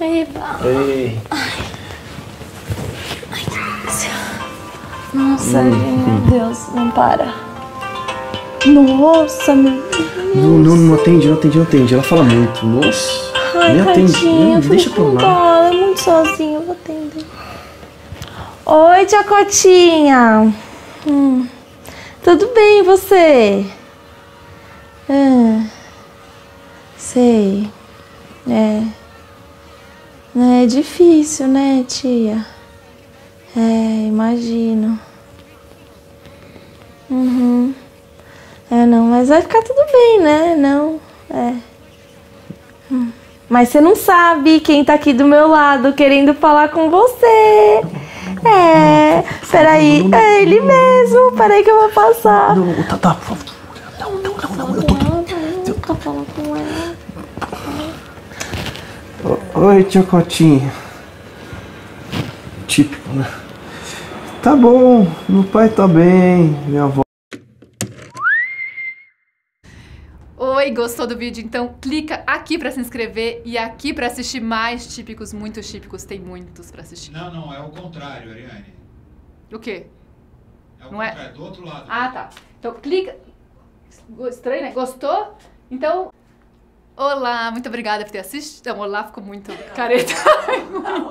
Eba. Ei. Nossa, meu Deus, não para. Nossa, meu Deus. Não, não, não atende, não atende, não atende. Ela fala muito. Nossa. Ai, nem atende. tadinha, deixa pra lá. ela é muito sozinha, eu vou atender. Oi, tia Cotinha. Hum, tudo bem, você? Ah, sei. É. É difícil, né, tia? É, imagino. Uhum. É, não, mas vai ficar tudo bem, né? Não, é. Hum. Mas você não sabe quem tá aqui do meu lado querendo falar com você. É, peraí, é ele mesmo. Peraí que eu vou passar. Não, tá, tá, por favor. Não, não, não, não, eu tô aqui. Eu tô falando com ela. O- Oi, tia Cotinha. Típico, né? Tá bom, meu pai tá bem, minha avó. Oi, gostou do vídeo? Então clica aqui pra se inscrever e aqui pra assistir mais típicos, muito típicos, tem muitos pra assistir. Não, não, é o contrário, Ariane. O quê? É o Não é? contrário, do outro lado. Ah, tá. Então clica. Estranho, né? Gostou? Então. Olá, muito obrigada por ter assistido. Olá ficou muito careta.